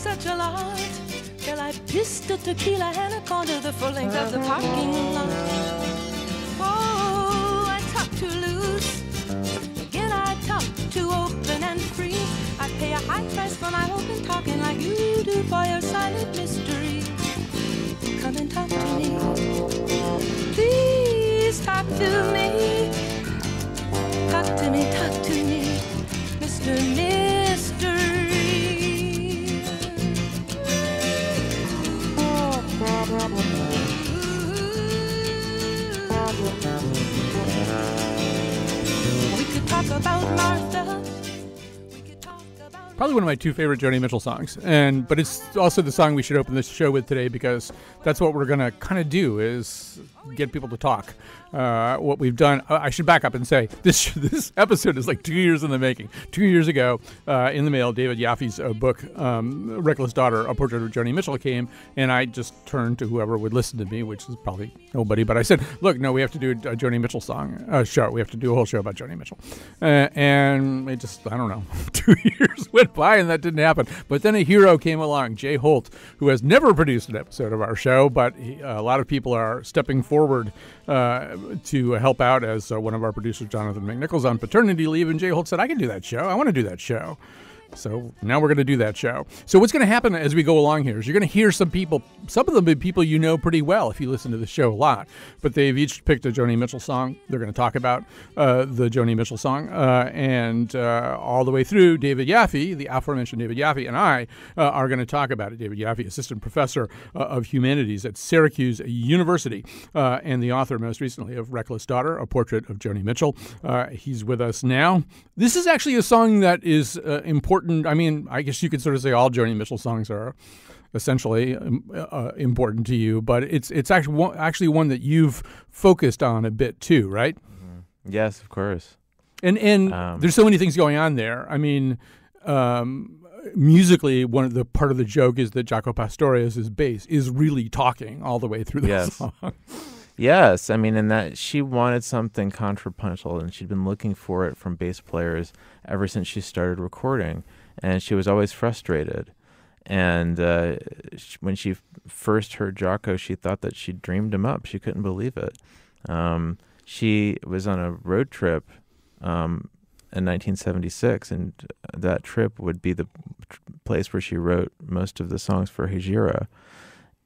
such a lot till I pissed a tequila and a corner the full length of the parking lot. Oh, I talk too loose. Again, I talk too open and free. I pay a high price for my open talking like you do for your silent mystery. Come and talk to me. Please talk to me. Talk to me, talk to me, Mr. Mystery. Probably one of my two favorite Joni Mitchell songs, and but it's also the song we should open this show with today because that's what we're gonna kind of do is get people to talk. Uh, what we've done, uh, I should back up and say this this episode is like two years in the making. Two years ago, uh, in the mail, David Yaffe's uh, book, um, "Reckless Daughter: A Portrait of Joni Mitchell," came, and I just turned to whoever would listen to me, which is probably nobody. But I said, "Look, no, we have to do a Joni Mitchell song uh, show. We have to do a whole show about Joni Mitchell." Uh, and it just, I don't know, two years went by and that didn't happen. But then a hero came along, Jay Holt, who has never produced an episode of our show, but he, a lot of people are stepping forward uh, to help out as uh, one of our producers, Jonathan McNichols, on paternity leave. And Jay Holt said, I can do that show. I want to do that show. So now we're going to do that show. So what's going to happen as we go along here is you're going to hear some people, some of them people you know pretty well if you listen to the show a lot, but they've each picked a Joni Mitchell song. They're going to talk about uh, the Joni Mitchell song, uh, and uh, all the way through, David Yaffe, the aforementioned David Yaffe, and I uh, are going to talk about it. David Yaffe, assistant professor uh, of humanities at Syracuse University, uh, and the author most recently of Reckless Daughter, a portrait of Joni Mitchell. he's with us now. This is actually a song that is important important. I mean, I guess you could sort of say all Joni Mitchell songs are essentially um, uh, important to you, but it's it's actually one, actually one that you've focused on a bit too, right? Mm-hmm. Yes, of course. And and um, there's so many things going on there. I mean, um, musically, one of the part of the joke is that Jaco Pastorius' bass is really talking all the way through the yes. song. Yes, I mean, and that she wanted something contrapuntal, and she'd been looking for it from bass players ever since she started recording, and she was always frustrated. And uh, when she first heard Jaco, she thought that she dreamed him up. She couldn't believe it. Um, she was on a road trip um, in 1976, and that trip would be the place where she wrote most of the songs for Hejira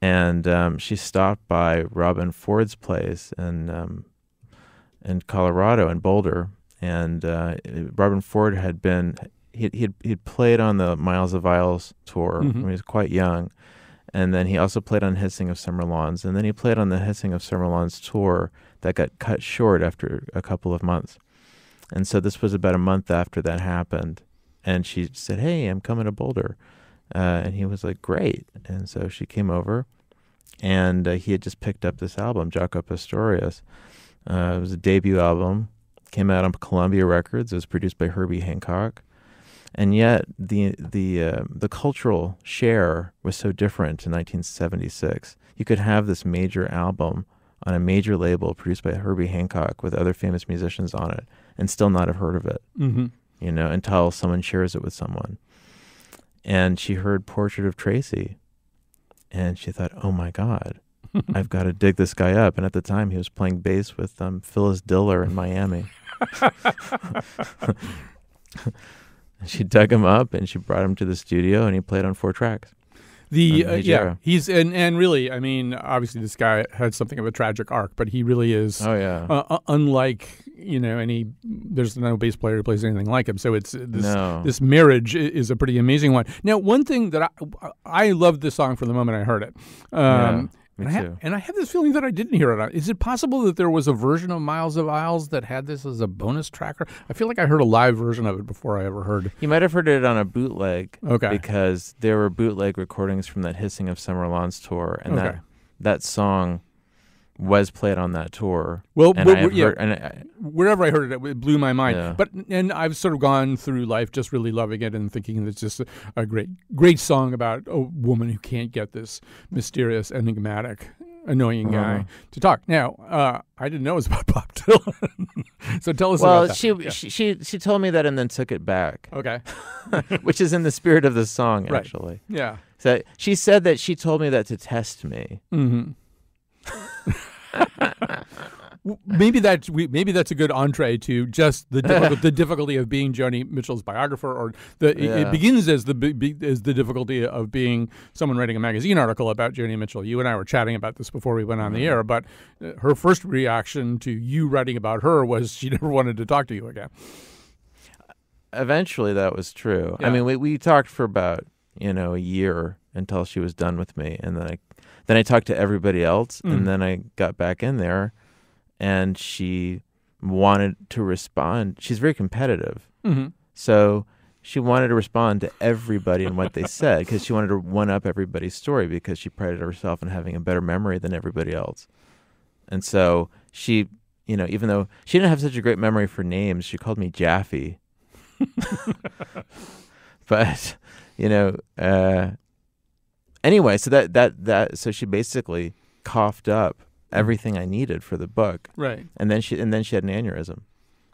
and um, she stopped by Robben Ford's place in um, in Colorado in Boulder, and uh, Robben Ford had been he he'd, he'd played on the Miles of Aisles tour mm-hmm. when he was quite young, and then he also played on Hissing of Summer Lawns, and then he played on the Hissing of Summer Lawns tour that got cut short after a couple of months, and so this was about a month after that happened, and she said, "Hey, I'm coming to Boulder." Uh, and he was like, great. And so she came over, and uh, he had just picked up this album, Jaco Pastorius. Uh, it was a debut album, came out on Columbia Records. It was produced by Herbie Hancock, and yet the the uh, the cultural share was so different in 1976. You could have this major album on a major label produced by Herbie Hancock with other famous musicians on it, and still not have heard of it. Mm-hmm. You know, until someone shares it with someone and she heard Portrait of Tracy, and she thought, "Oh my God, I've got to dig this guy up." And at the time, he was playing bass with um, Phyllis Diller in Miami. she dug him up and she brought him to the studio, and he played on four tracks. The uh, yeah, he's and and really, I mean, obviously this guy had something of a tragic arc, but he really is. Oh yeah. Uh, uh unlike you know any, there's no bass player who plays anything like him. So it's this no. this marriage is a pretty amazing one. Now, one thing that I I loved this song from the moment I heard it. Um, yeah. Me and, I have, and I have this feeling that I didn't hear it. Uh, is it possible that there was a version of Miles of Aisles that had this as a bonus tracker? I feel like I heard a live version of it before I ever heard. You might have heard it on a bootleg. Okay. Because there were bootleg recordings from that Hissing of Summer Lawns tour, and okay. that that song was played on that tour. Well, and yeah, heard, and I, wherever I heard it, it blew my mind. Yeah. But and I've sort of gone through life just really loving it and thinking it's just a, a great, great song about a woman who can't get this mysterious, enigmatic annoying guy Uh-huh. to talk. Now, uh, I didn't know it was about Bob Dylan, so tell us well, about that. she, Yeah. she she she told me that and then took it back, okay, which is in the spirit of the song Right. actually. yeah. So she said that she told me that to test me. Mm-hmm. maybe that's we, maybe that's a good entree to just the difficult, the difficulty of being Joni Mitchell's biographer, or the it- it, begins as the be, as the difficulty of being someone writing a magazine article about Joni Mitchell. You and I were chatting about this before we went on Mm-hmm. the air, but uh, her first reaction to you writing about her was she never wanted to talk to you again. Eventually, that was true. Yeah. I mean, we we talked for about you know a year until she was done with me, and then I then I talked to everybody else, Mm. and then I got back in there, and she wanted to respond. She's very competitive, Mm-hmm. so she wanted to respond to everybody and what they said because she wanted to one up everybody's story because she prided herself on having a better memory than everybody else, and so she. You know, even though she didn't have such a great memory for names, she called me Jaffe. but you know uh anyway so that that that so she basically coughed up everything i needed for the book Right. and then she and then she had an aneurysm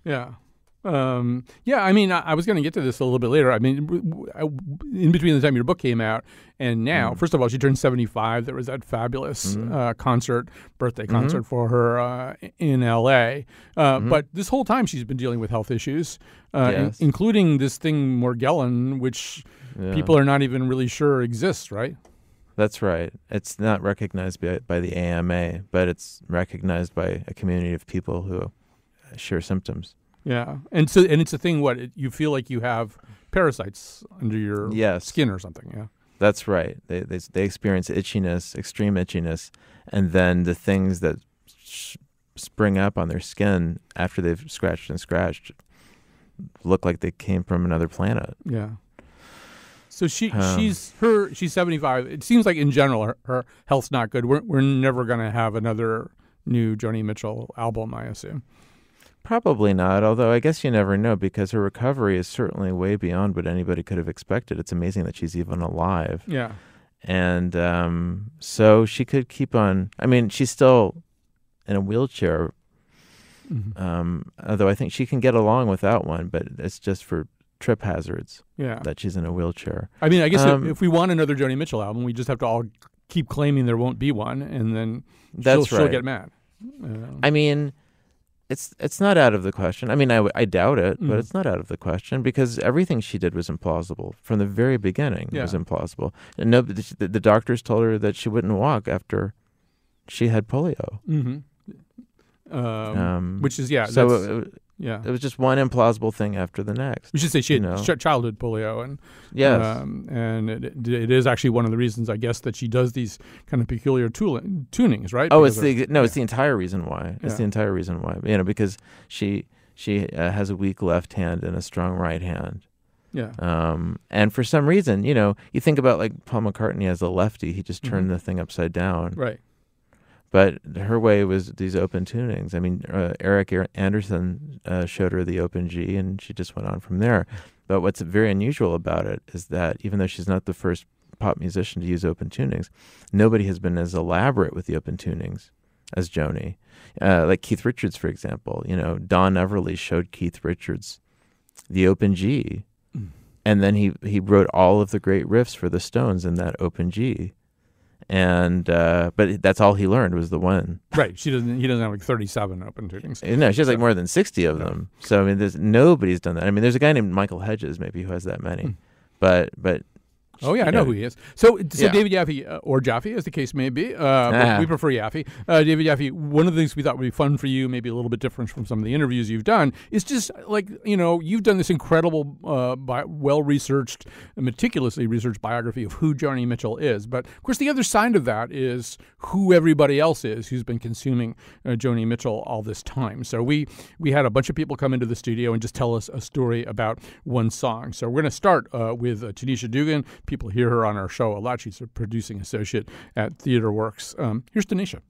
Yeah. Um, yeah, I mean, I, I was going to get to this a little bit later. I mean, w- w- I- in between the time your book came out and now, Mm. first of all, she turned 75. There was that fabulous Mhm. uh, concert, birthday Mhm. concert for her uh, in LA. Uh, Mhm. But this whole time, she's been dealing with health issues, uh, in- including this thing, Morgellon, which Yeah. people are not even really sure exists, right? That's right it's not recognized by, by the ama but it's recognized by a community of people who share symptoms Yeah. And so, and it's a thing, what, it, you feel like you have parasites under your yes skin or something. Yeah. That's right. They, they they experience itchiness, extreme itchiness, and then the things that sh- spring up on their skin after they've scratched and scratched look like they came from another planet. Yeah. So she Um, she's her she's seventy five. It seems like in general her, her health's not good. We're we're never gonna have another new Joni Mitchell album, I assume. Probably not, although I guess you never know because her recovery is certainly way beyond what anybody could have expected. It's amazing that she's even alive. Yeah. And um, so she could keep on. I mean, she's still in a wheelchair, Mhm. um, although I think she can get along without one, but it's just for trip hazards Yeah. that she's in a wheelchair. I mean, I guess if- Um, if we want another Joni Mitchell album, we just have to all keep claiming there won't be one, and then That's she'll, right. she'll get mad. Uh, I mean, it's it's not out of the question. I mean, I, I doubt it, but it's not out of the question because everything she did was implausible from the very beginning. It was implausible. And no, the, the, doctors told her that she wouldn't walk after she had polio. mhm. Um, Um, which is yeah. so that's- it, yeah. it was just one implausible thing after the next. We should say she had you know. childhood polio, and Yes. Um, and it, it- is actually one of the reasons, I guess, that she does these kind of peculiar tool- tunings, right? Oh, Because it's of- the no, it's the entire reason why. It's Yeah. the entire reason why. You know, because she she uh, has a weak left hand and a strong right hand. yeah. Um, and for some reason, you know, you think about like Paul McCartney as a lefty, he just turned Mhm. the thing upside down. Right. But her way was these open tunings. I mean, uh, Eric Andersen uh, showed her the open G, and she just went on from there. But what's very unusual about it is that even though she's not the first pop musician to use open tunings, nobody has been as elaborate with the open tunings as Joni. Uh, like Keith Richards, for example. You know, Don Everly showed Keith Richards the open G, Mm. and then he he wrote all of the great riffs for the Stones in that open G. And uh, but that's all he learned was the one. Right. She doesn't. He doesn't have like thirty-seven open tunings. You know, she has like more than sixty of them. So I mean, there's nobody's done that. I mean, there's a guy named Michael Hedges maybe who has that many, Hmm. but but Oh yeah, I you know who he is. So, so Yeah. David Yaffe uh, or Jaffe, as the case may be, uh, Ah. we prefer Yaffe. Uh, David Yaffe. One of the things we thought would be fun for you, maybe a little bit different from some of the interviews you've done, is just like you know you've done this incredible, uh, bi- well-researched, meticulously researched biography of who Joni Mitchell is. But of course, the other side of that is who everybody else is who's been consuming uh, Joni Mitchell all this time. So we we had a bunch of people come into the studio and just tell us a story about one song. So we're going to start uh, with uh, Tanisha Dugan. People hear her on our show a lot. She's a producing associate at Theater Works. Um, here's Tanisha.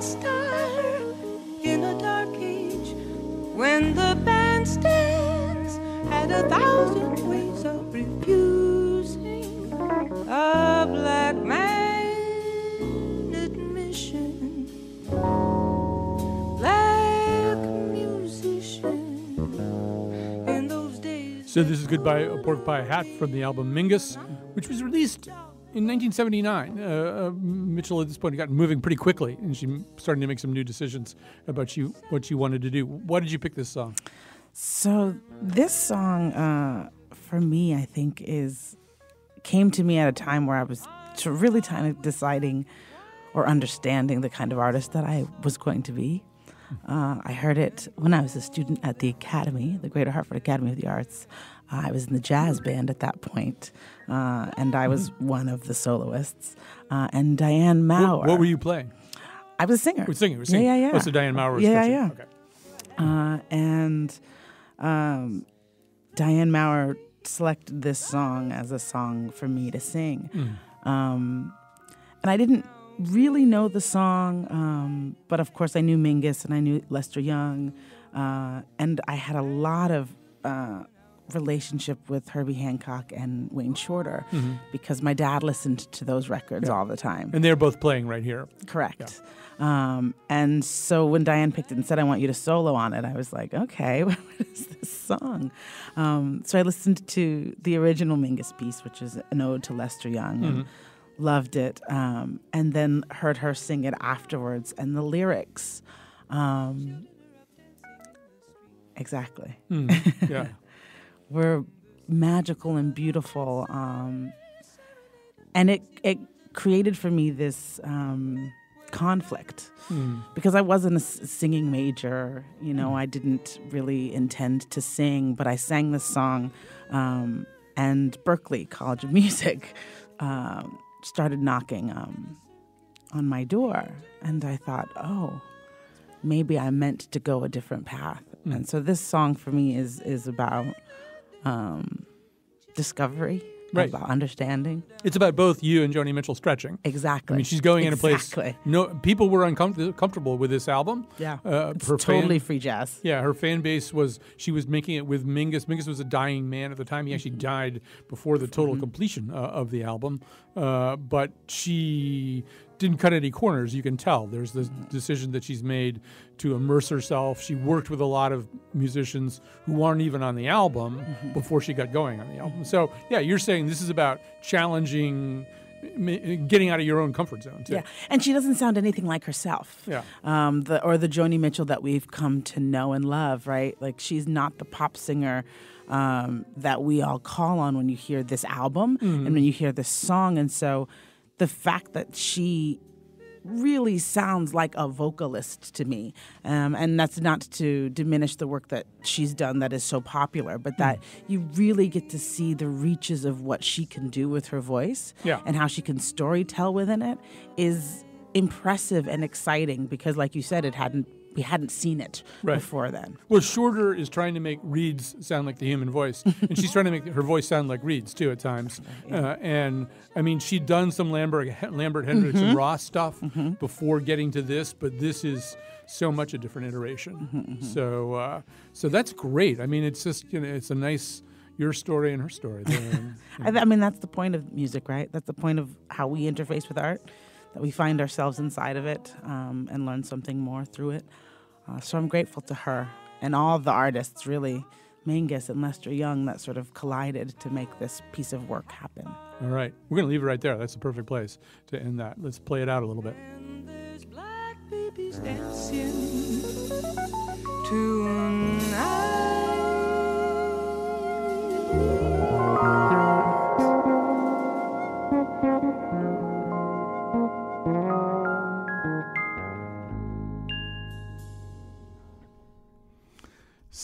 Bright star in a dark age when the bandstands had a thousand ways of refusing a black man admission. Black musician in those days. So this is Goodbye a Pork Pie Hat from the album Mingus, which was released in 1979. Uh, uh, Mitchell at this point gotten moving pretty quickly, and she starting to make some new decisions about what she wanted to do. Why did you pick this song? So this song, uh, for me, I think is came to me at a time where I was really kind of deciding or understanding the kind of artist that I was going to be. Uh, I heard it when I was a student at the Academy, the Greater Hartford Academy of the Arts. I was in the jazz band at that point, uh, and I was one of the soloists. Uh, and Diane Mauer. What, what were you playing? I was a singer. We're singing. We're singing. Yeah, yeah, yeah. Oh, so Diane Mauer was Yeah, coaching. yeah. Okay. uh, and um, Diane Mauer selected this song as a song for me to sing. Um, and I didn't really know the song, um, but of course I knew Mingus and I knew Lester Young, uh, and I had a lot of. Uh, relationship with Herbie Hancock and Wayne Shorter because my dad listened to those records Yeah. all the time. And they're both playing right here. Correct. Um, and so when Diane picked it and said, I want you to solo on it, I was like, okay, what is this song? Um, so I listened to the original Mingus piece, which is an ode to Lester Young, and loved it. Um, and then heard her sing it afterwards. And the lyrics, um, exactly, Hmm. yeah. Were magical and beautiful. Um, and it, it created for me this um, conflict Hmm. because I wasn't a singing major. You know, I didn't really intend to sing, but I sang this song. Um, and Berklee College of Music um, started knocking um, on my door. And I thought, oh, maybe I'm meant to go a different path. Mm. And so this song for me is is about um, discovery, Right. about understanding. It's about both you and Joni Mitchell stretching. Exactly. I mean, she's going in a place. Exactly. No, people were uncomfortable with this album. Yeah. uh, It's totally fan- free jazz. Yeah, her fan base was she was making it with Mingus. Mingus was a dying man at the time. He actually died before the total completion uh, of the album. Uh, but she didn't cut any corners. You can tell. There's the decision that she's made to immerse herself. She worked with a lot of musicians who aren't even on the album before she got going on the album. So yeah, you're saying this is about challenging, getting out of your own comfort zone too. Yeah, and she doesn't sound anything like herself. Yeah. Um, the or the Joni Mitchell that we've come to know and love, right? Like she's not the pop singer um, that we all call on when you hear this album Mm-hmm. and when you hear this song. And so, the fact that she really sounds like a vocalist to me. Um, and that's not to diminish the work that she's done that is so popular, but that you really get to see the reaches of what she can do with her voice Yeah. and how she can story tell within it is impressive and exciting because like you said it hadn't we hadn't seen it Right. before then. Well, Shorter is trying to make reeds sound like the human voice, and she's trying to make her voice sound like reeds too at times. Uh, and I mean, she'd done some Lambert, Lambert Hendricks Mm-hmm. and Ross stuff before getting to this, but this is so much a different iteration. Mm-hmm, So, uh, so that's great. I mean, it's just you know, it's a nice your story and her story. there. I, th- I mean that's the point of music, right? That's the point of how we interface with art, that we find ourselves inside of it um, and learn something more through it. Uh, so I'm grateful to her and all the artists, really, Mingus and Lester Young, that sort of collided to make this piece of work happen. All right, we're gonna leave it right there. That's the perfect place to end that. Let's play it out a little bit. And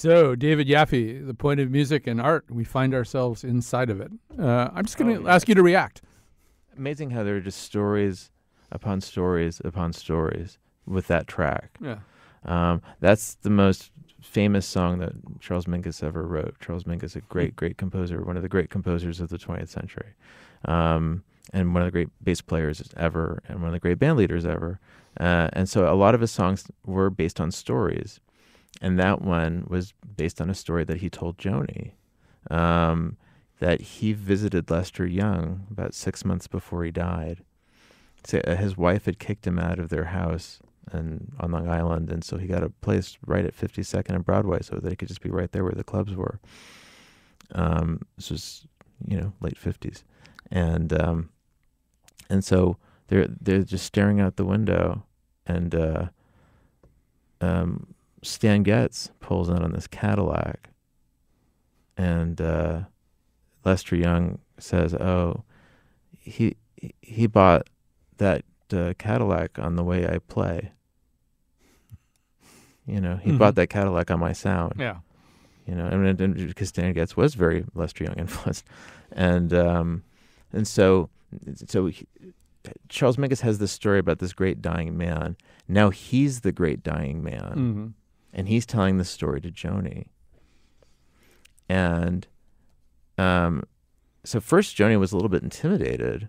So, David Yaffe, the point of music and art, we find ourselves inside of it. Uh, I'm just going to Oh, yeah. ask you to react. Amazing how there are just stories upon stories upon stories with that track. Yeah. Um, that's the most famous song that Charles Mingus ever wrote. Charles Mingus, a great, great composer, one of the great composers of the 20th century, um, and one of the great bass players ever, and one of the great band leaders ever. Uh, and so a lot of his songs were based on stories, and that one was based on a story that he told Joni. Um, that he visited Lester Young about six months before he died. So, uh, his wife had kicked him out of their house and on Long Island, and so he got a place right at 52nd and Broadway, so that he could just be right there where the clubs were. Um, this was, you know, late 50s, and um, and so they're they're just staring out the window, and uh, um, Stan Getz pulls in on this Cadillac, and uh, Lester Young says, "Oh, he he bought that uh, Cadillac on the way I play. You know, he Mhm. bought that Cadillac on my sound. Yeah. You know, and, because Stan Getz was very Lester Young influenced, and um, and so so he, Charles Mingus has this story about this great dying man. Now he's the great dying man hmm and he's telling the story to Joni. And um, so first Joni was a little bit intimidated,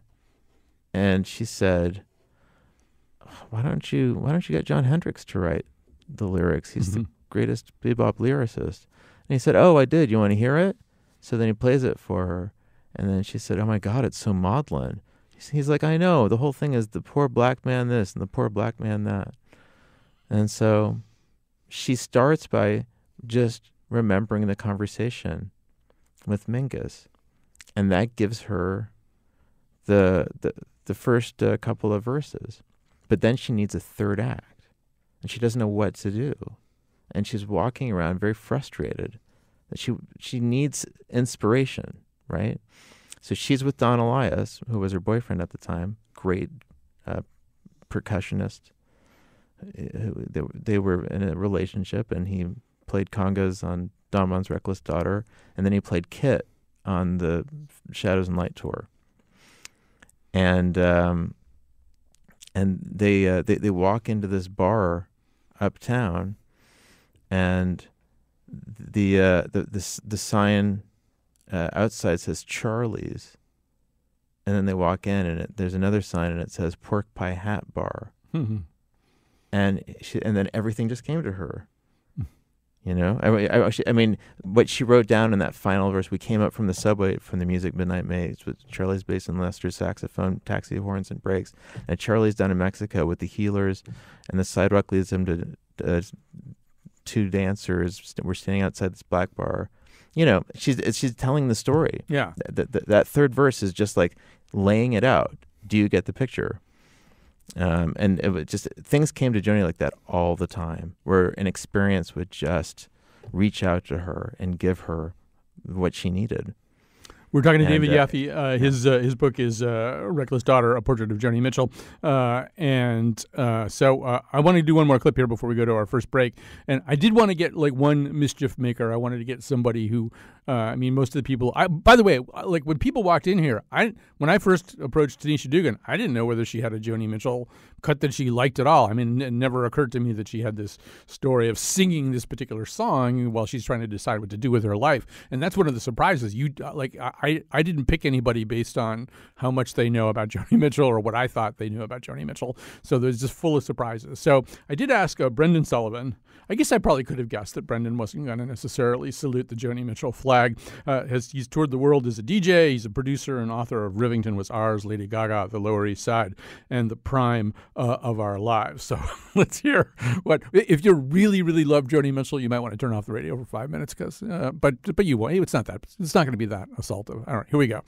and she said, "Why don't you Why don't you get Jon Hendricks to write the lyrics? He's the Mhm. greatest bebop lyricist." And he said, "Oh, I did. You want to hear it?" So then he plays it for her, and then she said, "Oh my God, it's so maudlin." He's like, "I know. The whole thing is the poor black man this and the poor black man that," and so she starts by just remembering the conversation with Mingus, and that gives her the the the first uh, couple of verses. But then she needs a third act, and she doesn't know what to do, and she's walking around very frustrated. That she she needs inspiration, right? So she's with Don Alias, who was her boyfriend at the time, great uh, percussionist, they, they were in a relationship and he played congas on Don Juan's Reckless Daughter and then he played Kit on the Shadows and Light tour. And um, and they, uh, they they walk into this bar uptown and the uh, the the, the sign uh, outside says Charlie's. And then they walk in and it, there's another sign and it says Pork Pie Hat Bar. Hmm and she, and then everything just came to her. You know, I, I, I, mean, what she wrote down in that final verse. We came up from the subway from the music Midnight Maze with Charlie's bass and Lester's saxophone, taxi horns and brakes, and Charlie's down in Mexico with the healers, and the sidewalk leads him to uh, two dancers. We're standing outside this black bar. You know, she's she's telling the story. Yeah. That, that, that third verse is just like laying it out. Do you get the picture? Um, and it was just things came to Joni like that all the time, where an experience would just reach out to her and give her what she needed. We're talking to And, David uh, Yaffe. Uh, his uh, his book is uh, "Reckless Daughter: A Portrait of Joni Mitchell." Uh, and uh, so uh, I want to do one more clip here before we go to our first break. And I did want to get like one mischief maker. I wanted to get somebody who, uh, I mean, most of the people. I, by the way, like when people walked in here, I when I first approached Tanisha Dugan, I didn't know whether she had a Joni Mitchell cut that she liked at all. I mean, it never occurred to me that she had this story of singing this particular song while she's trying to decide what to do with her life. And that's one of the surprises. You uh, like I I didn't pick anybody based on how much they know about Joni Mitchell or what I thought they knew about Joni Mitchell. So there's just full of surprises. So I did ask uh, Brendan Sullivan. I guess I probably could have guessed that Brendan wasn't going to necessarily salute the Joni Mitchell flag. Uh, has, he's toured the world as a DJ. He's a producer and author of Rivington Was Ours, Lady Gaga, The Lower East Side, and The Prime uh, of Our Lives. So let's hear what. If you really, really love Joni Mitchell, you might want to turn off the radio for five minutes, because. Uh, but but you won't. It's not that. It's not going to be that assaultive. All right, here we go.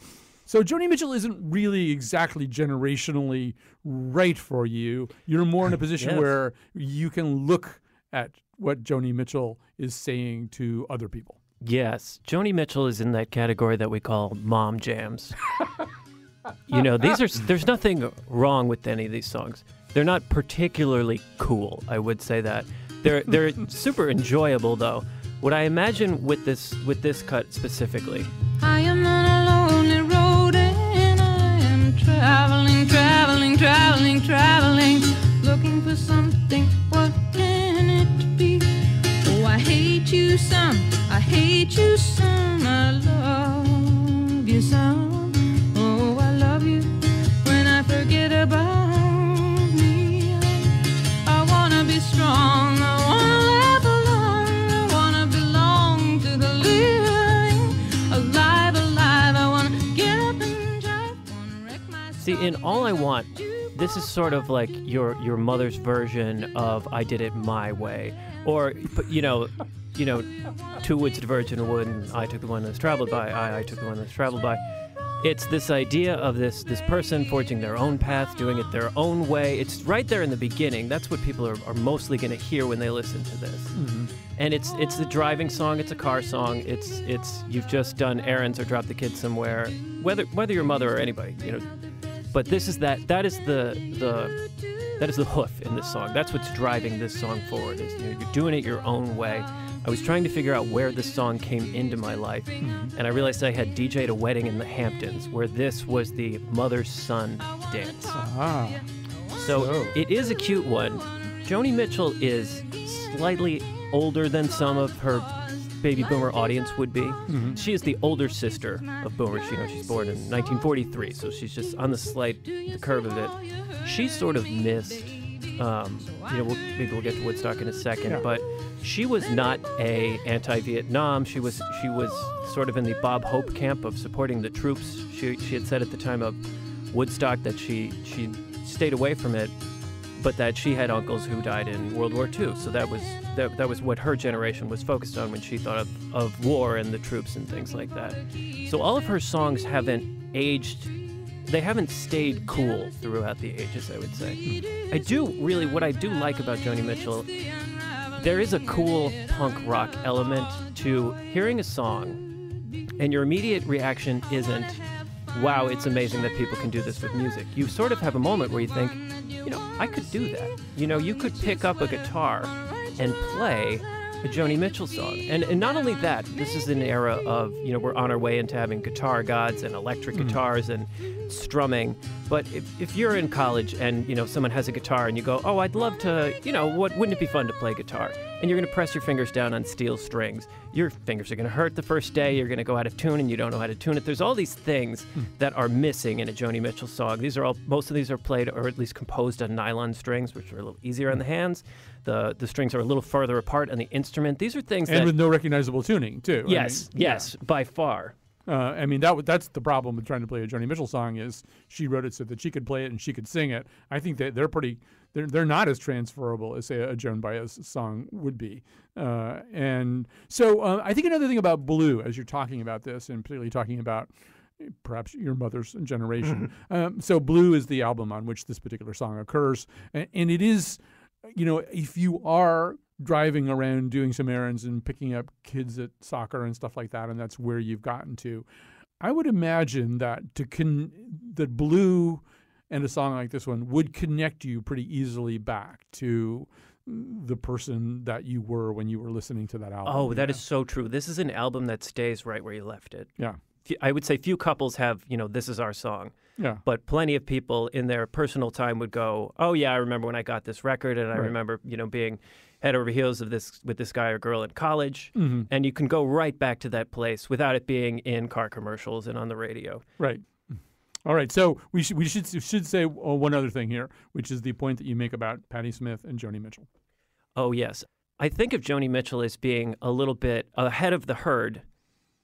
So Joni Mitchell isn't really exactly generationally right for you. You're more in a position Yes. where you can look at what Joni Mitchell is saying to other people. Yes, Joni Mitchell is in that category that we call mom jams. you know, these are there's nothing wrong with any of these songs. They're not particularly cool, I would say that. They're they're super enjoyable though. What I imagine with this with this cut specifically, I am on a lonely road and I am traveling, traveling, traveling, traveling, looking for something. What can it be? Oh, I hate you some, I hate you some, I love you some. Oh, I love you when I forget about see in All I Want, this is sort of like your your mother's version of I did it my way, or you know, you know, two woods diverge in a wood, and I took the one that's traveled by. I I took the one that's traveled by. It's this idea of this this person forging their own path, doing it their own way. It's right there in the beginning. That's what people are, are mostly going to hear when they listen to this. Mm-hmm. And it's it's a driving song. It's a car song. It's it's you've just done errands or dropped the kids somewhere. Whether whether your mother or anybody, you know. But this is that that is the the that is the hoof in this song. That's what's driving this song forward. Is you know, you're doing it your own way. I was trying to figure out where this song came into my life, and I realized I had DJ'd a wedding in the Hamptons where this was the mother-son dance. Ah, So So- it is a cute one. Joni Mitchell is slightly older than some of her baby boomer audience would be. She is the older sister of boomers. You know, she's born in 1943, so she's just on the slight the curve of it. She sort of missed. Um, you know, we'll, maybe we'll get to Woodstock in a second, Yeah. but she was not a anti-Vietnam. She was she was sort of in the Bob Hope camp of supporting the troops. She she had said at the time of Woodstock that she she stayed away from it, but that she had uncles who died in World War II. So that was that, that was what her generation was focused on when she thought of, of war and the troops and things like that. So all of her songs haven't aged they haven't stayed cool throughout the ages, I would say. I do really what I do like about Joni Mitchell there is a cool punk rock element to hearing a song and your immediate reaction isn't wow it's amazing that people can do this with music you sort of have a moment where you think you know i could do that you know you could pick up a guitar and play a Joni Mitchell song. And, and not only that, this is an era of, you know, we're on our way into having guitar gods and electric mm-hmm. guitars and strumming. But if, if you're in college and, you know, someone has a guitar and you go, oh, I'd love to, you know, what wouldn't it be fun to play guitar? And you're going to press your fingers down on steel strings. Your fingers are going to hurt the first day. You're going to go out of tune and you don't know how to tune it. There's all these things that are missing in a Joni Mitchell song. These are all, most of these are played or at least composed on nylon strings, which are a little easier on the hands. The, the strings are a little farther apart on the instrument. These are things and that with no recognizable tuning too. I Yes, yeah. yes, by far. Uh, I mean that w- that's the problem with trying to play a Joni Mitchell song is she wrote it so that she could play it and she could sing it. I think that they're pretty they're they're not as transferable as say a Joan Baez song would be. Uh, and so uh, I think another thing about Blue, as you're talking about this, and particularly talking about eh, perhaps your mother's generation. um, so Blue is the album on which this particular song occurs, and, and it is, you know, if you are driving around doing some errands and picking up kids at soccer and stuff like that, and that's where you've gotten to. I would imagine that to con- that Blue and a song like this one would connect you pretty easily back to the person that you were when you were listening to that album. Oh, that Yeah. is so true. This is an album that stays right where you left it. yeah, I would say few couples have, you know, this is our song. yeah. But plenty of people in their personal time would go, "Oh yeah, I remember when I got this record, and I Right. remember, you know, being head over heels of this with this guy or girl in college." Mhm. And you can go right back to that place without it being in car commercials and on the radio. Right. All right. So we should we should should say uh, one other thing here, which is the point that you make about Patti Smith and Joni Mitchell. Oh, yes. I think of Joni Mitchell as being a little bit ahead of the herd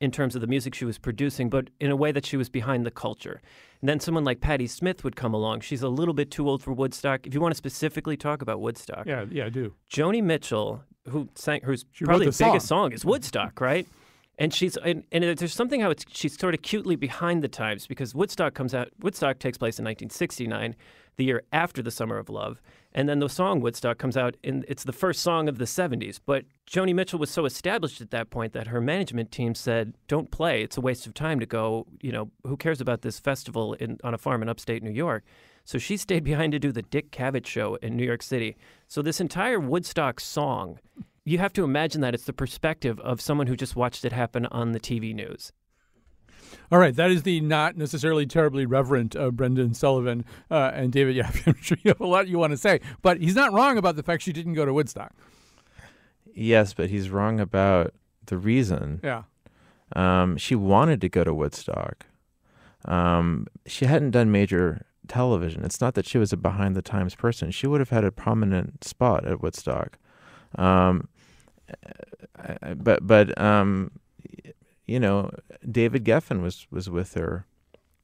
in terms of the music she was producing, but in a way that she was behind the culture. And then someone like Patti Smith would come along. She's a little bit too old for Woodstock. If you want to specifically talk about Woodstock, Yeah, yeah, I do. Joni Mitchell, who sang, whose She probably the biggest song. song is Woodstock, right? And she's and, and there's something how it's she's sort of cutely behind the times because Woodstock comes out. Woodstock takes place in 1969, the year after the Summer of Love, and then the song Woodstock comes out and it's the first song of the 70s. But Joni Mitchell was so established at that point that her management team said, "Don't play. It's a waste of time to go. You know, who cares about this festival in on a farm in upstate New York." So she stayed behind to do the Dick Cavett show in New York City. So this entire Woodstock song you have to imagine that it's the perspective of someone who just watched it happen on the TV news. All right, that is the not necessarily terribly reverent uh, Brendan Sullivan uh, and David. Yeah, I'm sure you have a lot you want to say, but he's not wrong about the fact she didn't go to Woodstock. Yes, but he's wrong about the reason. Yeah. Um, she wanted to go to Woodstock. Um, she hadn't done major television. It's not that she was a behind the times person. She would have had a prominent spot at Woodstock. Um, but but um, you know, David Geffen was was with her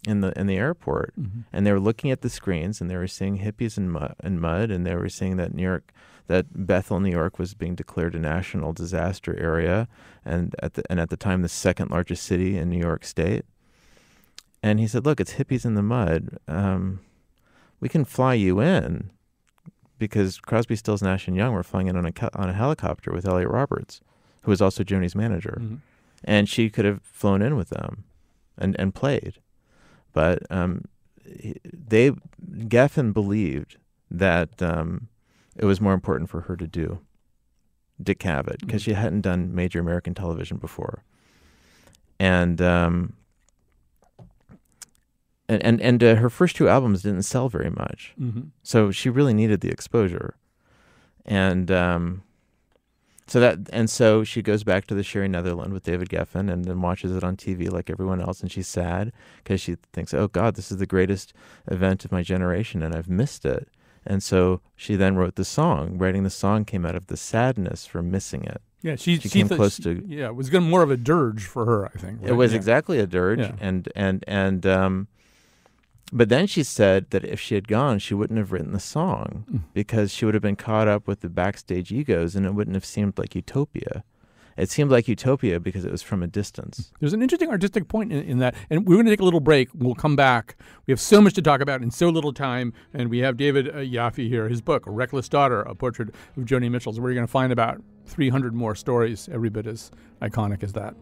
in the in the airport, mm-hmm. and they were looking at the screens, and they were seeing hippies in mud, in mud, and they were seeing that New York, that Bethel, New York, was being declared a national disaster area, and at the and at the time the second largest city in New York State. And he said, "Look, it's hippies in the mud. Um, we can fly you in." Because Crosby, Stills, Nash and Young were flying in on a on a helicopter with Elliot Roberts, who was also Joni's manager, mm-hmm. and she could have flown in with them, and and played, but um, they Geffen believed that um, it was more important for her to do Dick Cavett because mm-hmm. she hadn't done major American television before, and um, and and, and uh, her first two albums didn't sell very much, mm-hmm. so she really needed the exposure, and um, so that and so she goes back to the Sherry Netherland with David Geffen and then watches it on TV like everyone else, and she's sad because she thinks, "Oh God, this is the greatest event of my generation, and I've missed it." And so she then wrote the song. Writing the song came out of the sadness for missing it. Yeah, she, she, she came close she, to. Yeah, it was more of a dirge for her, I think. Right? It was yeah. exactly a dirge, yeah. and and and um, but then she said that if she had gone, she wouldn't have written the song mm. because she would have been caught up with the backstage egos and it wouldn't have seemed like utopia. It seemed like utopia because it was from a distance. There's an interesting artistic point in, in that. And we're going to take a little break. We'll come back. We have so much to talk about in so little time. And we have David uh, Yoffie here, his book, Reckless Daughter, a portrait of Joni Mitchell. So we're going to find about 300 more stories, every bit as iconic as that.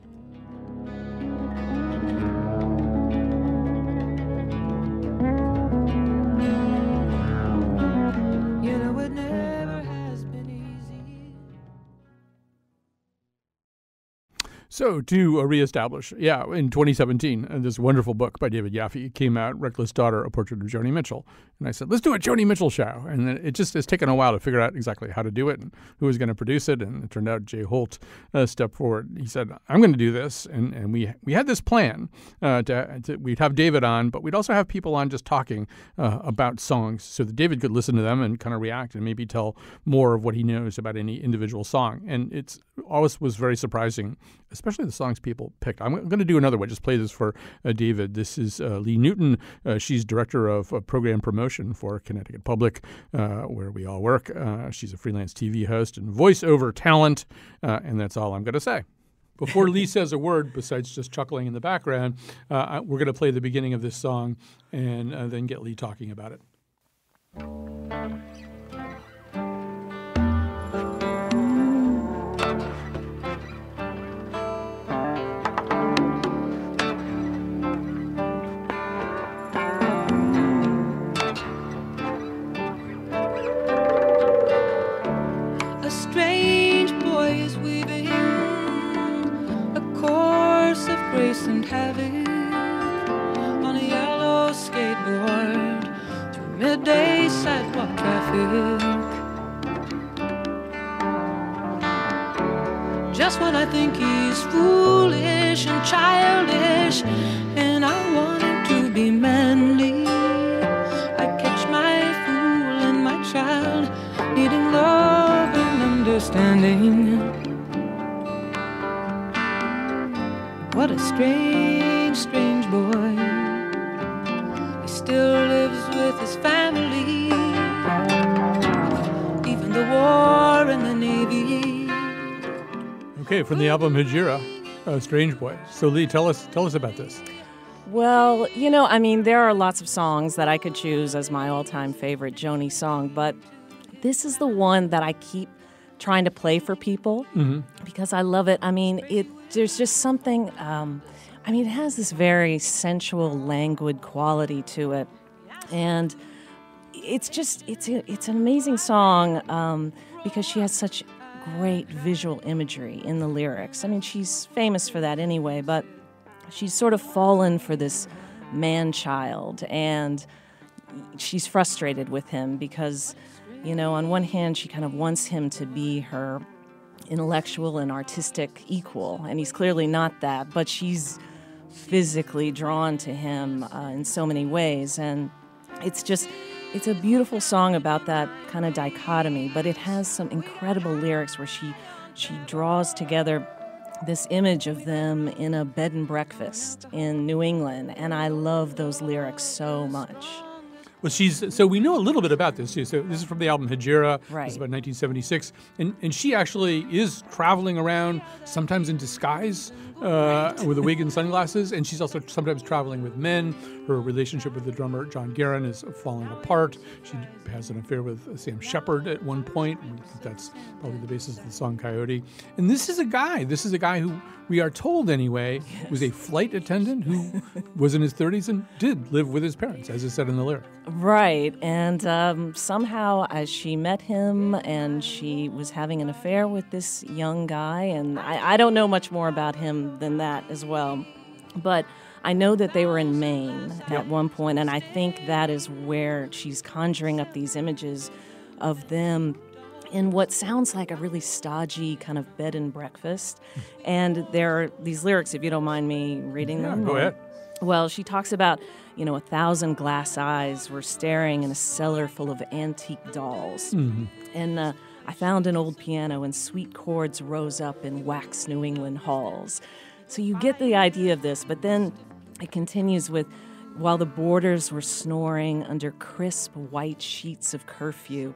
So to reestablish, yeah, in 2017, uh, this wonderful book by David Yaffe came out, "Reckless Daughter: A Portrait of Joni Mitchell," and I said, "Let's do a Joni Mitchell show." And it just has taken a while to figure out exactly how to do it and who was going to produce it. And it turned out Jay Holt uh, stepped forward. He said, "I'm going to do this," and and we we had this plan uh, to, to, we'd have David on, but we'd also have people on just talking uh, about songs so that David could listen to them and kind of react and maybe tell more of what he knows about any individual song. And it's always was very surprising especially the songs people picked. I'm going to do another one. Just play this for uh, David. This is uh, Lee Newton. Uh, she's director of uh, program promotion for Connecticut Public, uh, where we all work. Uh, she's a freelance TV host and voiceover talent, and that's all I'm going to say. Before Lee says a word, besides just chuckling in the background, we're going to play the beginning of this song and then get Lee talking about it. Just when I think he's foolish and childish, and I want him to be manly, I catch my fool and my child needing love and understanding. What a strange the war and the navy. Okay, from the album Hejira, uh, Strange Boy. So Lee, tell us tell us about this. Well, you know, I mean, there are lots of songs that I could choose as my all-time favorite Joni song, but this is the one that I keep trying to play for people because I love it. I mean, it there's just something. Um, I mean, it has this very sensual, languid quality to it, and it's just it's a, it's an amazing song um, because she has such great visual imagery in the lyrics. I mean, she's famous for that anyway, but she's sort of fallen for this man child and she's frustrated with him because you know on one hand she kind of wants him to be her intellectual and artistic equal and he's clearly not that but she's physically drawn to him uh, in so many ways and it's just it's a beautiful song about that kind of dichotomy but it has some incredible lyrics where she she draws together this image of them in a bed and breakfast in New England, and I love those lyrics so much. Well, she's so we know a little bit about this too. So this is from the album Hejira. Right. This is about 1976, and and she actually is traveling around sometimes in disguise uh, with a wig and sunglasses, and she's also sometimes traveling with men. Her relationship with the drummer John Guerin is falling apart. She has an affair with Sam Shepard at one point. That's probably the basis of the song Coyote. And this is a guy. This is a guy who we are told anyway was a flight attendant who was in his 30s and did live with his parents, as is said in the lyric. Right, and um, somehow as she met him and she was having an affair with this young guy, and I, I don't know much more about him than that as well, but I know that they were in Maine at one point, and I think that is where she's conjuring up these images of them in what sounds like a really stodgy kind of bed and breakfast. And there are these lyrics, if you don't mind me reading Yeah, them. go ahead. well, she talks about, you know, a thousand glass eyes were staring in a cellar full of antique dolls. And uh, I found an old piano, and sweet chords rose up in wax New England halls. So you get the idea of this, but then it continues with while the boarders were snoring under crisp white sheets of curfew,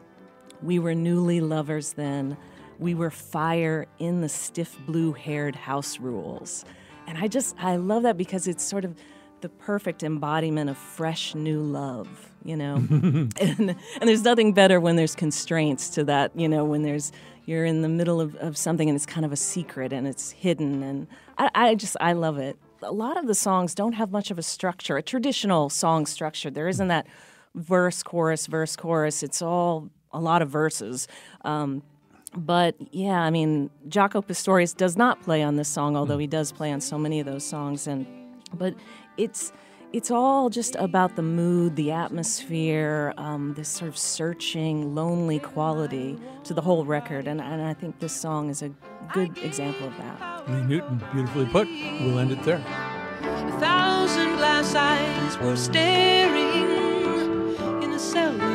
we were newly lovers then. We were fire in the stiff blue haired house rules. And I just, I love that because it's sort of the perfect embodiment of fresh new love, you know? and, and there's nothing better when there's constraints to that, you know, when there's, you're in the middle of, of something and it's kind of a secret and it's hidden. And I, I just, I love it. A lot of the songs don't have much of a structure, a traditional song structure. There isn't that verse, chorus, verse, chorus. It's all a lot of verses. Um, but yeah, I mean, Jaco Pastorius does not play on this song, although he does play on so many of those songs. And but it's it's all just about the mood, the atmosphere, um, this sort of searching, lonely quality to the whole record. And, and I think this song is a good example of that. Lee Newton, beautifully put. We'll end it there. A thousand glass eyes were staring in a cellar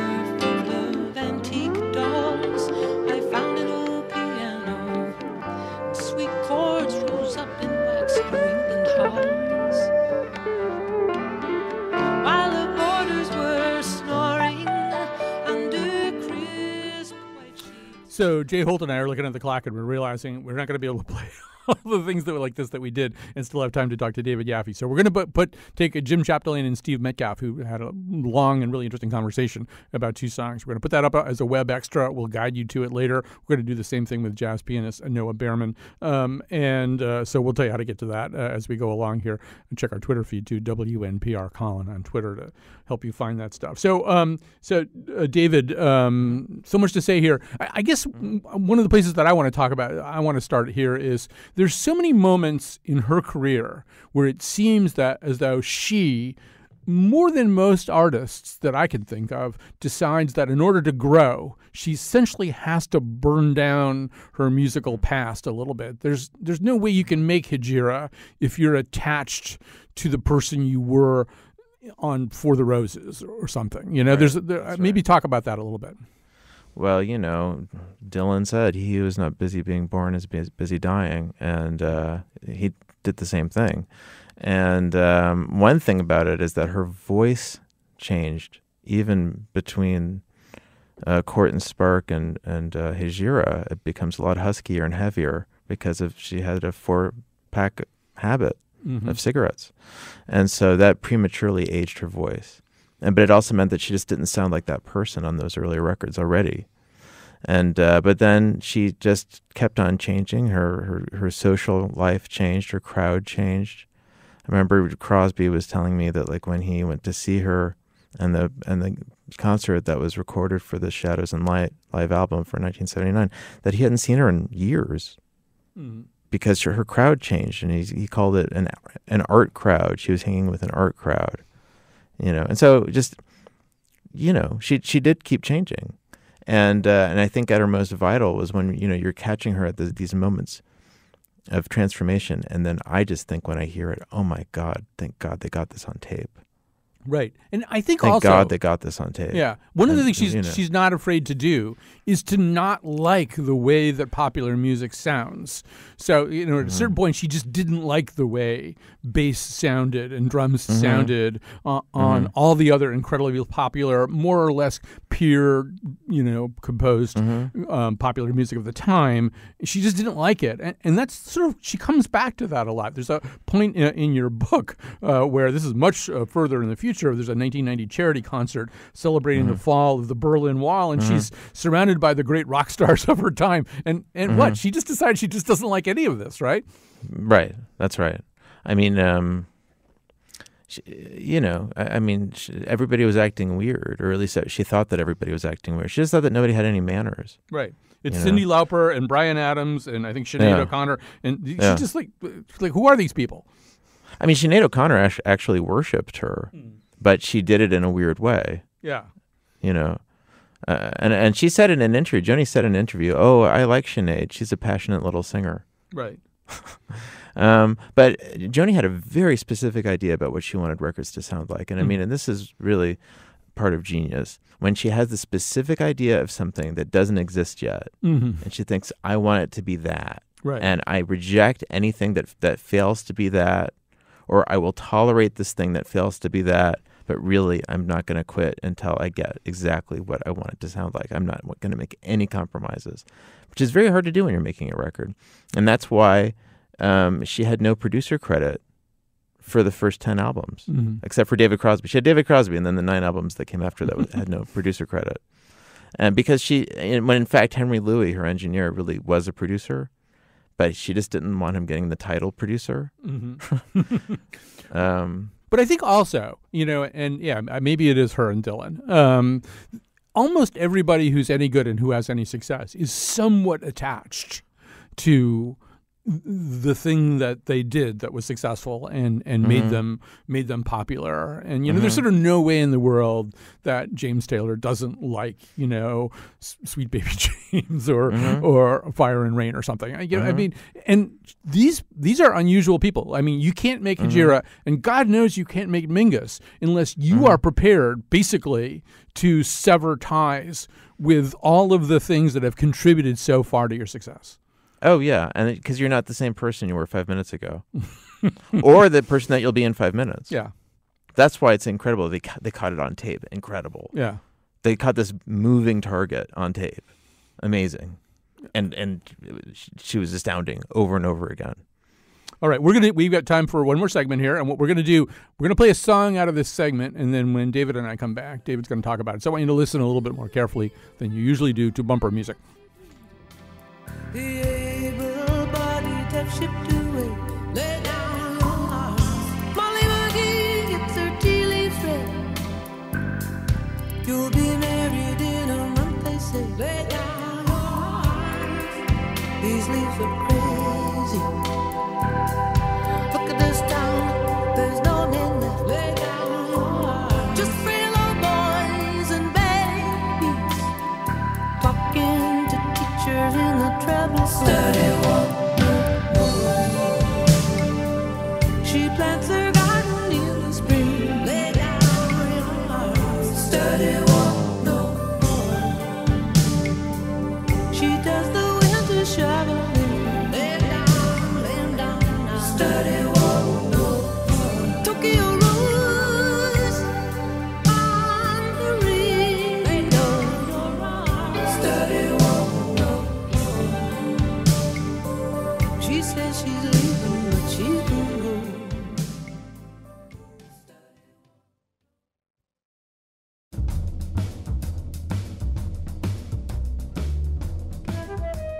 So Jay Holt and I are looking at the clock and we're realizing we're not going to be able to play all the things that were like this that we did and still have time to talk to David Yaffe. So we're going to put, put take a Jim Chapdelaine and Steve Metcalf who had a long and really interesting conversation about two songs. We're going to put that up as a web extra. We'll guide you to it later. We're going to do the same thing with jazz pianist Noah Baerman. Um, and uh, so we'll tell you how to get to that uh, as we go along here. And check our Twitter feed too, WNPR Colin on Twitter to help you find that stuff. So, um, so uh, David, um, so much to say here. I, I guess one of the places that I want to talk about, I want to start here is there's so many moments in her career where it seems that as though she more than most artists that I can think of, decides that in order to grow, she essentially has to burn down her musical past a little bit. There's there's no way you can make Hejira if you're attached to the person you were on For the Roses or something. You know, there's there, maybe talk about that a little bit. Well, you know, Dylan said he who is not busy being born is busy dying, and uh, he did the same thing. And um, one thing about it is that her voice changed even between uh, Court and Spark and and uh, Hejira. It becomes a lot huskier and heavier because of she had a four pack habit Mhm. of cigarettes, and so that prematurely aged her voice. And but it also meant that she just didn't sound like that person on those earlier records already. And uh, but then she just kept on changing. Her her her social life changed. Her crowd changed. I remember Crosby was telling me that like when he went to see her and the and the concert that was recorded for the Shadows and Light live album for 1979 that he hadn't seen her in years Mhm. Because her, crowd changed and he, he called it an an art crowd. She was hanging with an art crowd, you know. And so just you know, she she did keep changing. And uh, and I think at her most vital was when you know you're catching her at the, these moments of transformation and then I just think when I hear it, oh my god, thank God they got this on tape. Right. And I think Thank also God they got this on tape. Yeah. One of the things she's you know. she's not afraid to do is to not like the way that popular music sounds. So, you know, at a Mm-hmm. certain point she just didn't like the way bass sounded and drums Mm-hmm. sounded uh, on all the other incredibly popular, more or less pure, you know, composed Mm-hmm. um, popular music of the time. She just didn't like it. And, and that's sort of she comes back to that a lot. There's a point in, in your book uh, where this is much uh, further in the future. There's a 1990 charity concert celebrating Mm-hmm. the fall of the Berlin Wall, and she's surrounded by the great rock stars of her time. And and what? Mm-hmm. She just decided she just doesn't like any of this, right? Right. That's right. I mean, um, she, you know, I, I mean, she, everybody was acting weird, or at least she thought that everybody was acting weird. She just thought that nobody had any manners. Right. It's You know? Cyndi Lauper and Bryan Adams and I think Sinead Yeah. O'Connor, and she's Yeah. just like like who are these people? I mean, Sinead O'Connor actually worshipped her, but she did it in a weird way. Yeah. You know. Uh, and and she said in an interview, Joni said in an interview, "Oh, I like Sinead. She's a passionate little singer." Right. Um, but Joni had a very specific idea about what she wanted records to sound like. And I Mm. mean, and this is really part of genius. When she has the specific idea of something that doesn't exist yet, Mm-hmm. and she thinks, I want it to be that. Right. And I reject anything that, that fails to be that, or I will tolerate this thing that fails to be that. But really, I'm not going to quit until I get exactly what I want it to sound like. I'm not going to make any compromises, which is very hard to do when you're making a record. And that's why um, she had no producer credit for the first 10 albums, Mhm. except for David Crosby. She had David Crosby, and then the nine albums that came after that had no producer credit. And because she, when in fact Henry Lewy, her engineer, really was a producer, but she just didn't want him getting the title producer. Mm-hmm. Um, But I think also, you know, and yeah, maybe it is her and Dylan. Um, almost everybody who's any good and who has any success is somewhat attached to the thing that they did that was successful and and made mm-hmm. them made them popular. And you know there's mm-hmm. sort of no way in the world that James Taylor doesn't like you know S- Sweet Baby James or mm-hmm. or Fire and Rain or something. You know I mean and these these are unusual people. I mean you can't make Hejira and God knows you can't make Mingus unless you are prepared basically to sever ties with all of the things that have contributed so far to your success oh, yeah. And because you're not the same person you were five minutes ago, or the person that you'll be in five minutes. yeah That's why it's incredible. They, ca- they caught it on tape. Incredible. yeah they caught this moving target on tape. Amazing. And and she- she was astounding over and over again. All right, we're gonna we've got time for one more segment here, and what we're gonna do, we're gonna play a song out of this segment, and then when David and I come back, David's gonna talk about it. So I want you to listen a little bit more carefully than you usually do to bumper music. The able-bodied have shipped away. Lay down your arms. Molly McGee her tea. You'll be married in a month, they say. Lay down your arms. These leaves are crazy. Look at this town. There's no left. Lay down your arms. Just old boys and babies talking to in the study She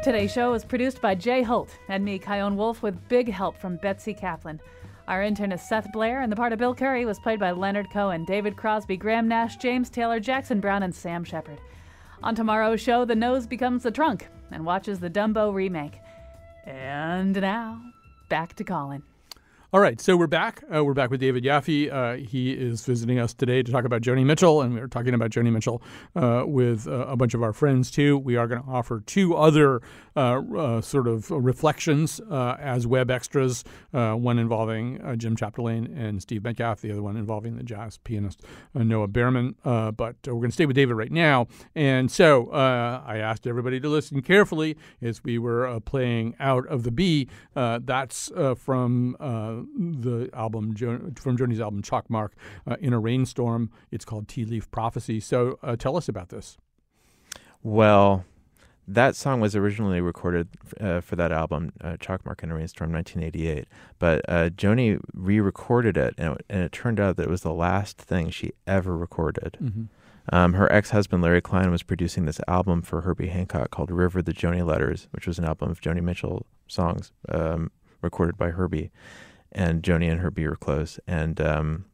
Today's show was produced by Jay Holt and me, Chion Wolf, with big help from Betsy Kaplan. Our intern is Seth Blair, and the part of Bill Curry was played by Leonard Cohen, David Crosby, Graham Nash, James Taylor, Jackson Browne, and Sam Shepard. On tomorrow's show, the nose becomes the trunk and watches the Dumbo remake. And now, back to Colin. All right, so we're back. Uh, we're back with David Yaffe. Uh, he is visiting us today to talk about Joni Mitchell, and we are talking about Joni Mitchell uh, with uh, a bunch of our friends too. We are going to offer two other uh, uh, sort of reflections as web extras. one involving Jim Chapdelaine and Steve Metcalf, the other one involving the jazz pianist Noah Baerman. but we're going to stay with David right now, and so I asked everybody to listen carefully as we were playing "Out of the Bee." that's from the album from Joni's album Chalk Mark uh, in a rainstorm. It's called Tea Leaf Prophecy. So uh, tell us about this. Well, that song was originally recorded uh, for that album, uh, Chalk Mark in a Rainstorm, 1988. But uh, Joni re-recorded it, and it, and it, turned out that it was the last thing she ever recorded. Mm-hmm. Um, her ex-husband Larry Klein was producing this album for Herbie Hancock called "River: The Joni Letters," which was an album of Joni Mitchell songs um, recorded by Herbie and Joni and her Herbie were close, and um,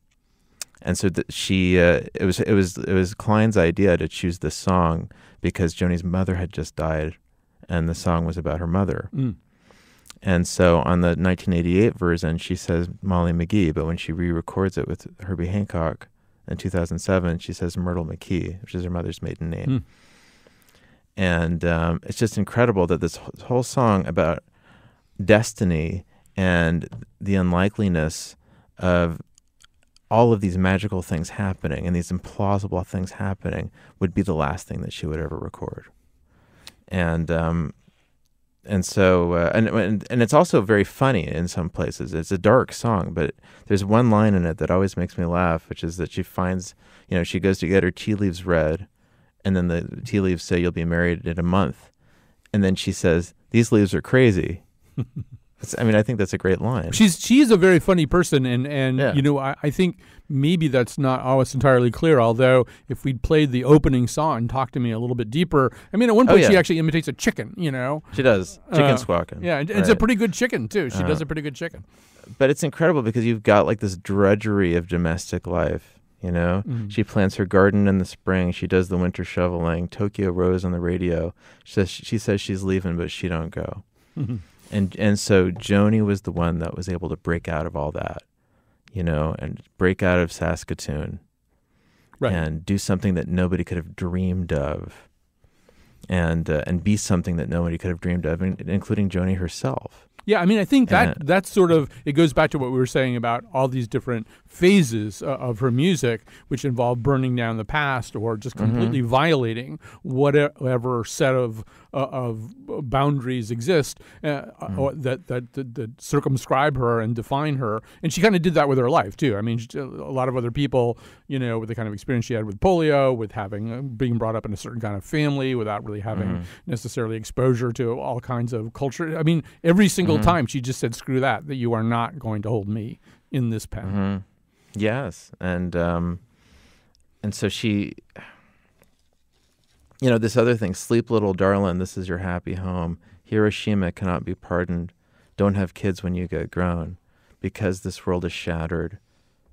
and so th- she uh, it was it was it was Klein's idea to choose this song because Joni's mother had just died, and the song was about her mother. Mm. And so on the 1988 version, she says Molly McGee, but when she re-records it with Herbie Hancock in 2007, she says Myrtle McKee, which is her mother's maiden name. Mm. And um, it's just incredible that this whole song about destiny and the unlikeliness of all of these magical things happening and these implausible things happening would be the last thing that she would ever record. And um, and so uh, and, and and it's also very funny in some places. It's a dark song, but there's one line in it that always makes me laugh, which is that she finds, you know, she goes to get her tea leaves read, and then the tea leaves say you'll be married in a month, and then she says these leaves are crazy. I mean, I think that's a great line. She's she is a very funny person, and and yeah. you know, I, I think maybe that's not always entirely clear. Although, if we'd played the opening song and talked to me a little bit deeper, I mean, at one point oh, yeah. she actually imitates a chicken. You know, she does chicken uh, squawking. Yeah, and right. it's a pretty good chicken too. She uh, does a pretty good chicken. But it's incredible because you've got like this drudgery of domestic life. You know, mm-hmm. she plants her garden in the spring. She does the winter shoveling. Tokyo Rose on the radio. She says she says she's leaving, but she don't go. and and so Joni was the one that was able to break out of all that, you know, and break out of Saskatoon, right. and do something that nobody could have dreamed of, and uh, and be something that nobody could have dreamed of, including Joni herself. Yeah, I mean, I think that and, that's sort of it goes back to what we were saying about all these different phases uh, of her music, which involve burning down the past or just mm-hmm. completely mm-hmm. violating whatever set of uh, of boundaries exist uh, mm. that, that, that that circumscribe her and define her. And she kind of did that with her life too. I mean, she, a lot of other people, you know, with the kind of experience she had with polio, with having uh, being brought up in a certain kind of family, without really having mm. necessarily exposure to all kinds of culture. I mean, every single mm-hmm. time she just said, "Screw that! That you are not going to hold me in this pen." Yes, and um, and so she you know, this other thing, sleep little darling, this is your happy home. Hiroshima cannot be pardoned. Don't have kids when you get grown, because this world is shattered.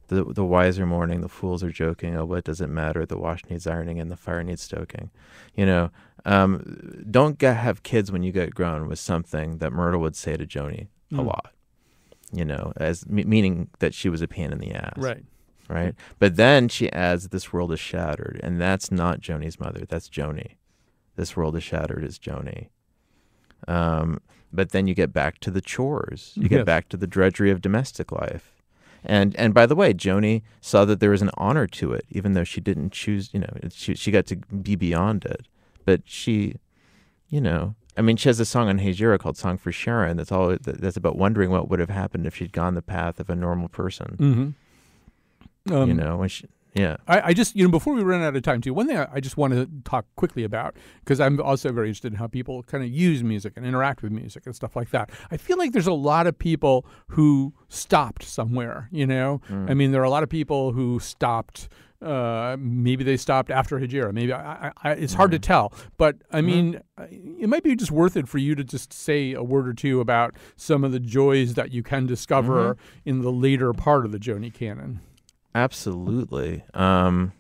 The the wise are mourning, the fools are joking. Oh, what does it matter? The wash needs ironing and the fire needs stoking. You know, um, don't get, have kids when you get grown was something that Myrtle would say to Joni mm. a lot. You know, as meaning that she was a pain in the ass. Right right? But then she adds, "This world is shattered," and that's not Joni's mother. That's Joni. This world is shattered is Joni. Um, but then you get back to the chores. You get yes. back to the drudgery of domestic life. And and by the way, Joni saw that there was an honor to it, even though she didn't choose. You know, she she got to be beyond it. But she, you know, I mean, she has a song on Hejira called "Song for Sharon." That's all. That's about wondering what would have happened if she'd gone the path of a normal person. Mm-hmm. Um, you know, she, yeah. I, I, just, you know, before we run out of time, too, one thing I, I just want to talk quickly about, because I'm also very interested in how people kind of use music and interact with music and stuff like that. I feel like there's a lot of people who stopped somewhere, you know? Mm. I mean, there are a lot of people who stopped Uh, maybe they stopped after Hejira. Maybe I, I, I, it's hard to Mm-hmm. tell. But I mean, uh, it might be just worth it for you to just say a word or two about some of the joys that you can discover Mm-hmm. in the later part of the Joni canon. Absolutely. Um,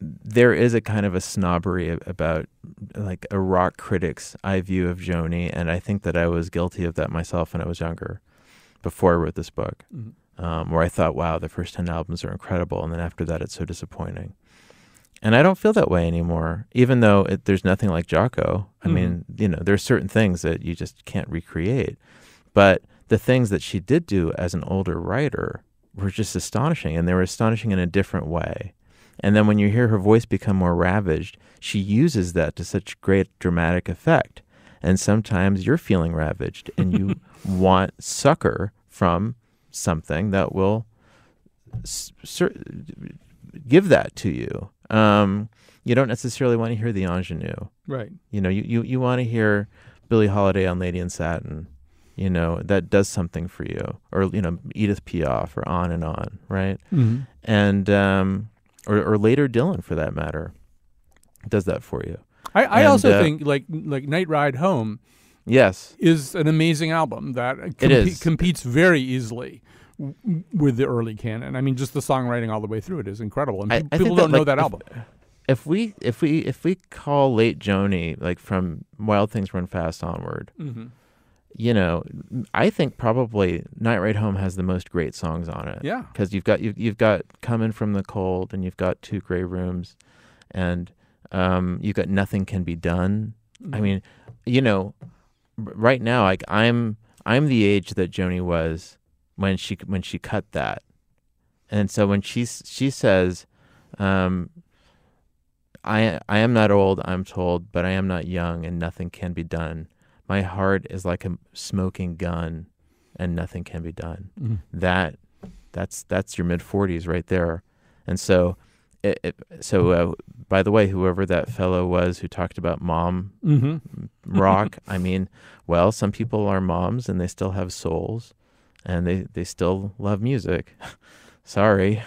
there is a kind of a snobbery about like a rock critic's eye view of Joni, and I think that I was guilty of that myself when I was younger, before I wrote this book, Mhm. Um, where I thought, "Wow, the first ten albums are incredible," and then after that, it's so disappointing. And I don't feel that way anymore, even though it, there's nothing like Jaco. I Mhm. mean, you know, there's certain things that you just can't recreate, but the things that she did do as an older writer were just astonishing, and they were astonishing in a different way. And then when you hear her voice become more ravaged, she uses that to such great dramatic effect. And sometimes you're feeling ravaged and you want succor from something that will s- cer- give that to you. Um, you don't necessarily want to hear the ingenue. Right. You know, you, you, you want to hear Billie Holiday on Lady in Satin. You know, that does something for you. Or, you know, Edith Piaf or on and on, right? Mm-hmm. And, um, or, or later Dylan for that matter, does that for you. I, I And, also uh, think like like Night Ride Home Yes. is an amazing album that is. competes very easily w- with the early canon. I mean, just the songwriting all the way through it is incredible, and I- pe- I people don't that, know like, that album. If we if we if we call late Joni like from Wild Things Run Fast onward, Mm-hmm. you know, I think probably Night Ride Home has the most great songs on it. Yeah. because you've got you've, you've got Come in from the Cold and you've got Two Gray Rooms, and um, you've got Nothing Can Be Done. Mm-hmm. I mean, you know, right now, like I'm I'm the age that Joni was when she when she cut that, and so when she she says, um, I I am not old, I'm told, but I am not young, and nothing can be done. My heart is like a smoking gun, and nothing can be done. Mhm. That that's that's your mid forties right there, and so. It, it, so, uh, by the way, whoever that fellow was who talked about mom Mm-hmm. rock. I mean, well, some people are moms and they still have souls, and they they still love music. Sorry.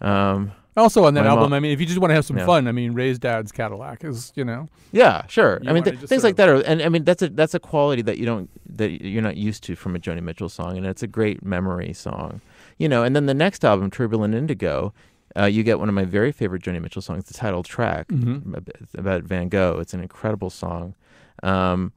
Um, Also on that album, mom- I mean, if you just want to have some Yeah. fun, I mean, Ray's dad's Cadillac is, you know, yeah, sure. I mean, th- things like that are, and I mean, that's a that's a quality that you don't that you're not used to from a Joni Mitchell song, and it's a great memory song, you know. And then the next album, Turbulent Indigo. Uh, you get one of my very favorite Joni Mitchell songs, the title track Mhm. about Van Gogh. It's an incredible song. Um,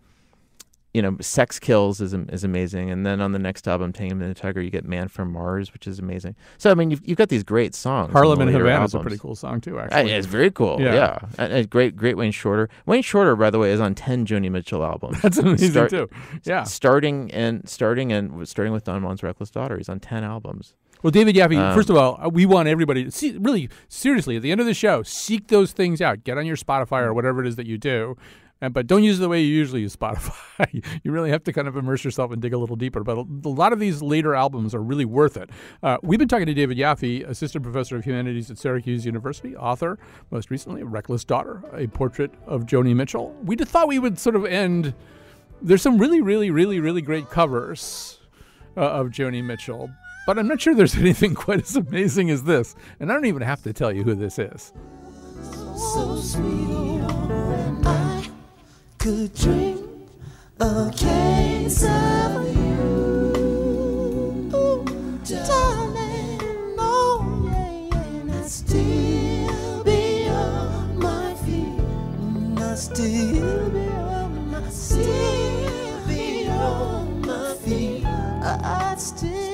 you know, Sex Kills is is amazing, and then on the next album, Tame the Tiger, you get Man from Mars, which is amazing. So I mean, you've, you've got these great songs. Harlem and Havana is a pretty cool song too. Uh, Actually, it's very cool. Yeah. Yeah, And- and great, great Wayne Shorter. Wayne Shorter, by the way, is on ten Joni Mitchell albums. that's amazing Start- too. Yeah. starting and starting and starting with Don Juan's Reckless Daughter. He's on ten albums. Well, David Yaffe, Um, first of all, uh, we want everybody to see, really, seriously, at the end of the show, seek those things out. Get on your Spotify or whatever it is that you do. And, but don't use it the way you usually use Spotify. you really have to kind of immerse yourself and dig a little deeper. But a, a lot of these later albums are really worth it. Uh, we've been talking to David Yaffe, assistant professor of humanities at Syracuse University, author, most recently, Reckless Daughter, a portrait of Joni Mitchell. We just thought we would sort of end. There's some really, really, really, really great covers uh, of Joni Mitchell, but I'm not sure there's anything quite as amazing as this, and I don't even have to tell you who this is. So sweet, I could drink a case of you, Ooh, darling. Oh, yeah, and I still be on my feet, and I still be on my, still be on my feet, I'd still.